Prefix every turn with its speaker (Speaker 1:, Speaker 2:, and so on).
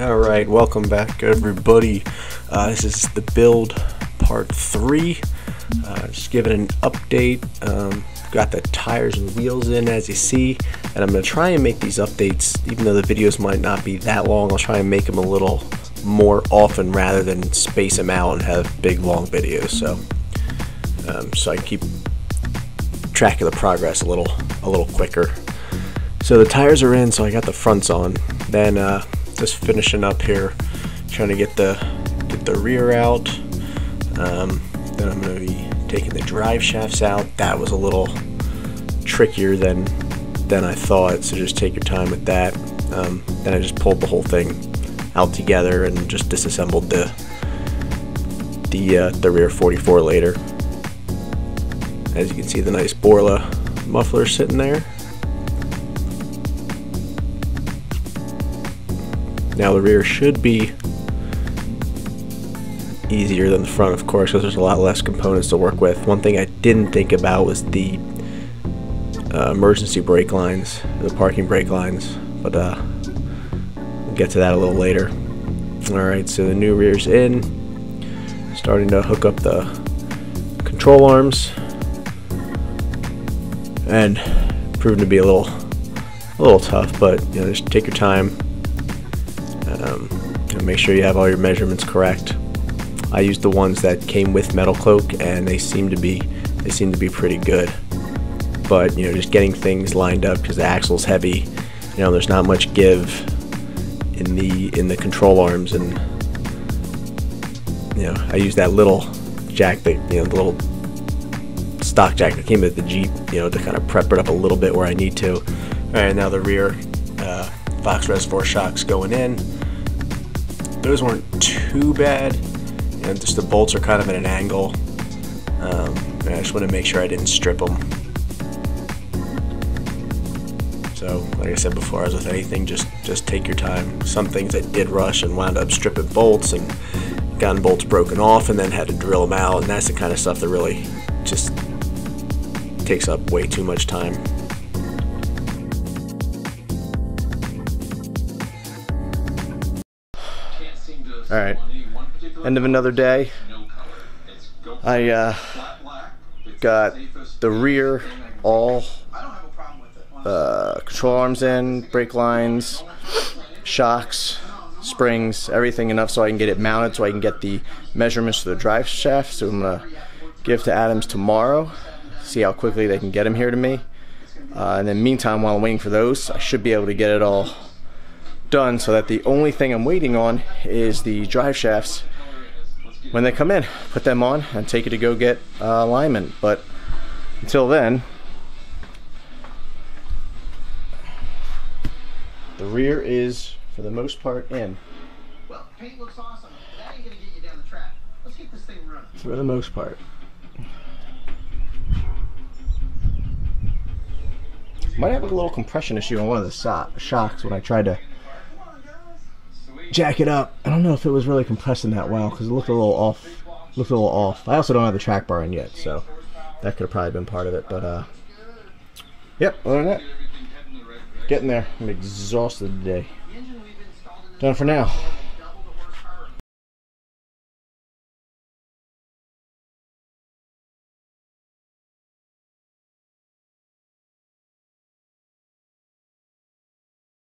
Speaker 1: All right, welcome back, everybody. Uh, this is the build part three. Uh, just giving an update. Um, got the tires and wheels in, as you see, and I'm gonna try and make these updates, even though the videos might not be that long. I'll try and make them a little more often rather than space them out and have big long videos. So, um, so I can keep track of the progress a little, a little quicker. So the tires are in, so I got the fronts on. Then. Uh, just finishing up here, trying to get the get the rear out. Um, then I'm going to be taking the drive shafts out. That was a little trickier than than I thought, so just take your time with that. Um, then I just pulled the whole thing out together and just disassembled the the uh, the rear 44 later. As you can see, the nice Borla muffler sitting there. Now the rear should be easier than the front, of course, because there's a lot less components to work with. One thing I didn't think about was the uh, emergency brake lines, the parking brake lines, but uh, we'll get to that a little later. Alright, so the new rear's in. Starting to hook up the control arms. And proving to be a little a little tough, but you know, just take your time. Um, make sure you have all your measurements correct. I used the ones that came with Metal Cloak, and they seem to be they seem to be pretty good. But you know, just getting things lined up because the axle's heavy. You know, there's not much give in the in the control arms, and you know, I use that little jack that you know, the little stock jack that came with the Jeep, you know, to kind of prep it up a little bit where I need to. All right, now the rear uh, Fox Reservoir shocks going in. Those weren't too bad. Just the bolts are kind of at an angle. Um, I just want to make sure I didn't strip them. So, like I said before, as with anything, just just take your time. Some things I did rush and wound up stripping bolts and gotten bolts broken off and then had to drill them out. And that's the kind of stuff that really just takes up way too much time. All right. End of another day. I uh, got the rear all uh, control arms in, brake lines, shocks, springs, everything enough so I can get it mounted so I can get the measurements for the drive shaft. So I'm gonna give to Adams tomorrow, see how quickly they can get them here to me. Uh, and then meantime, while I'm waiting for those, I should be able to get it all done so that the only thing I'm waiting on is the drive shafts when they come in. Put them on and take it to go get uh, alignment but until then the rear is for the most part in.
Speaker 2: Well paint looks awesome that ain't gonna get you down the track. Let's get this thing running.
Speaker 1: For the most part. Might have a little compression issue on one of the so shocks when I tried to jack it up. I don't know if it was really compressing that well because it looked a little off. Looked a little off. I also don't have the track bar in yet, so that could have probably been part of it. But uh, yep. Other than that, getting there. I'm exhausted today. Done for now.